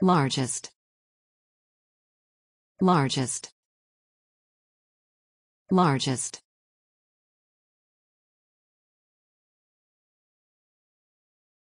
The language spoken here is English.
largest. Largest. Largest.